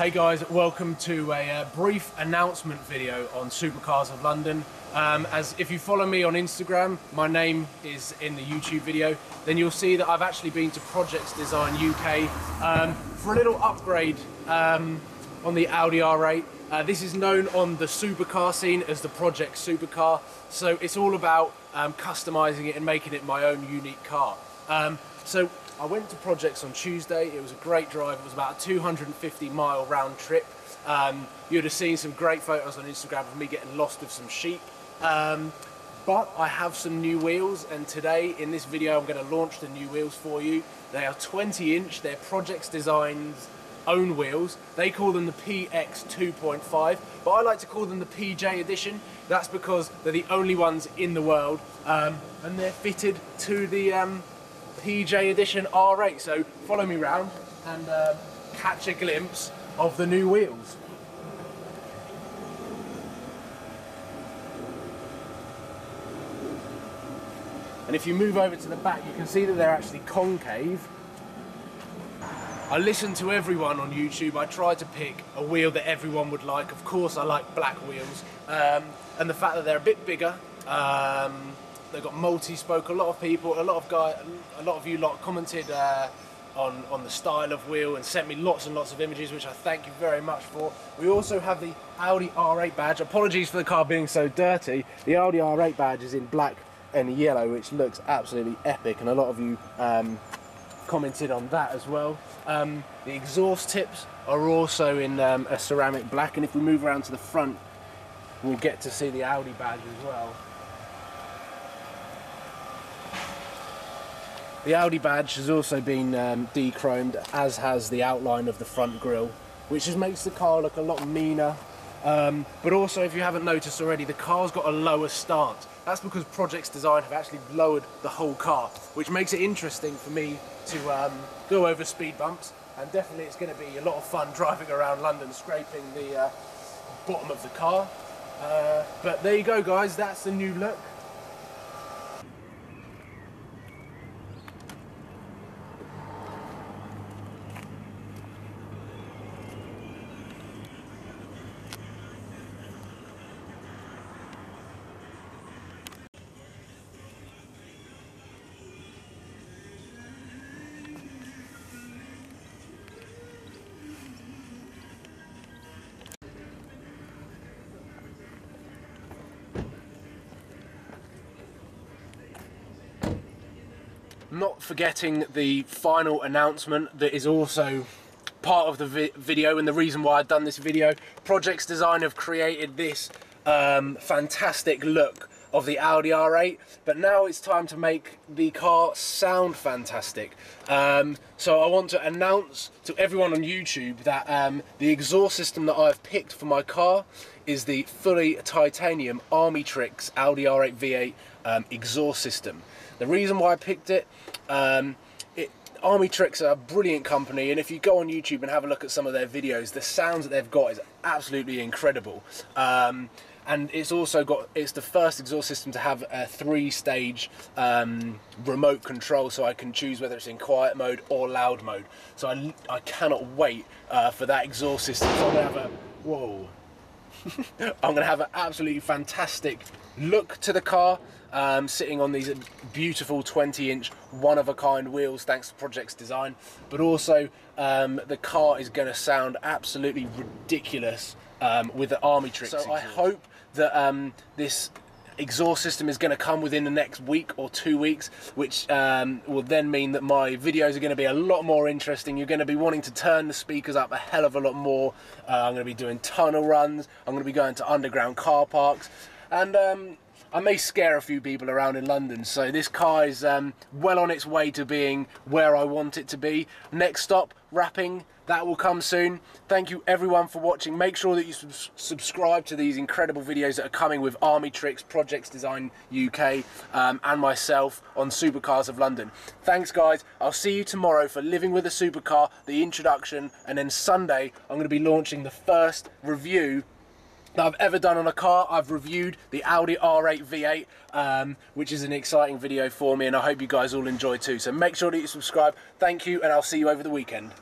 Hey guys, welcome to a uh, brief announcement video on Supercars of London. Um, as if you follow me on Instagram, my name is in the YouTube video, then you'll see that I've actually been to Projex Design UK um, for a little upgrade um, on the Audi R8. Uh, this is known on the supercar scene as the Project Supercar, so it's all about um, customizing it and making it my own unique car. Um, so I went to Projex on Tuesday. It was a great drive. It was about a 250 mile round trip. Um, you'd have seen some great photos on Instagram of me getting lost with some sheep. Um, but I have some new wheels and today in this video I'm going to launch the new wheels for you. They are 20 inch, they're Projex Design's own wheels. They call them the PX 2.5, but I like to call them the PJ edition. That's because they're the only ones in the world um, and they're fitted to the um, PJ edition R8. So follow me round and uh, catch a glimpse of the new wheels. And if you move over to the back, you can see that they're actually concave. I listen to everyone on YouTube. I try to pick a wheel that everyone would like. Of course, I like black wheels. Um, and the fact that they're a bit bigger, um, they've got multi-spoke. A lot of people, a lot of guys, a lot of you lot commented uh, on on the style of wheel and sent me lots and lots of images, which I thank you very much for. We also have the Audi R8 badge. Apologies for the car being so dirty. The Audi R8 badge is in black and yellow, which looks absolutely epic, and a lot of you um, commented on that as well. Um, the exhaust tips are also in um, a ceramic black, and if we move around to the front, we'll get to see the Audi badge as well. The Audi badge has also been um, de-chromed, as has the outline of the front grille, which just makes the car look a lot meaner. Um, but also, if you haven't noticed already, the car's got a lower stance. That's because Projex Design have actually lowered the whole car, which makes it interesting for me to um, go over speed bumps. And definitely it's going to be a lot of fun driving around London, scraping the uh, bottom of the car. Uh, but there you go, guys. That's the new look. Not forgetting the final announcement that is also part of the vi video and the reason why I've done this video. Projex Design have created this um, fantastic look of the Audi R8 but now it's time to make the car sound fantastic um, so I want to announce to everyone on YouTube that um, the exhaust system that I've picked for my car is the fully titanium Armytrix Audi R8 V8 um, exhaust system the reason why I picked it, um, it Armytrix are a brilliant company, and if you go on YouTube and have a look at some of their videos, the sounds that they've got is absolutely incredible. Um, and it's also got it's the first exhaust system to have a three-stage um, remote control, so I can choose whether it's in quiet mode or loud mode. So I, I cannot wait uh, for that exhaust system. So I'm gonna have a whoa. I'm gonna have an absolutely fantastic look to the car um, sitting on these beautiful 20 inch one of a kind wheels thanks to Projex Design. But also um, the car is going to sound absolutely ridiculous um, with the army Armytrix so I hope that um, this exhaust system is going to come within the next week or two weeks which um, will then mean that my videos are going to be a lot more interesting. You're going to be wanting to turn the speakers up a hell of a lot more. Uh, I'm going to be doing tunnel runs. I'm going to be going to underground car parks. And um, I may scare a few people around in London, so this car is um, well on its way to being where I want it to be. Next stop, wrapping, that will come soon. Thank you everyone for watching. Make sure that you sub subscribe to these incredible videos that are coming with Armytrix, Projex Design UK, um, and myself on Supercars of London. Thanks guys, I'll see you tomorrow for Living with a Supercar, the introduction, and then Sunday I'm going to be launching the first review that I've ever done on a car. I've reviewed the Audi R8 V8, um, which is an exciting video for me, and I hope you guys all enjoy too. So make sure that you subscribe. Thank you, and I'll see you over the weekend.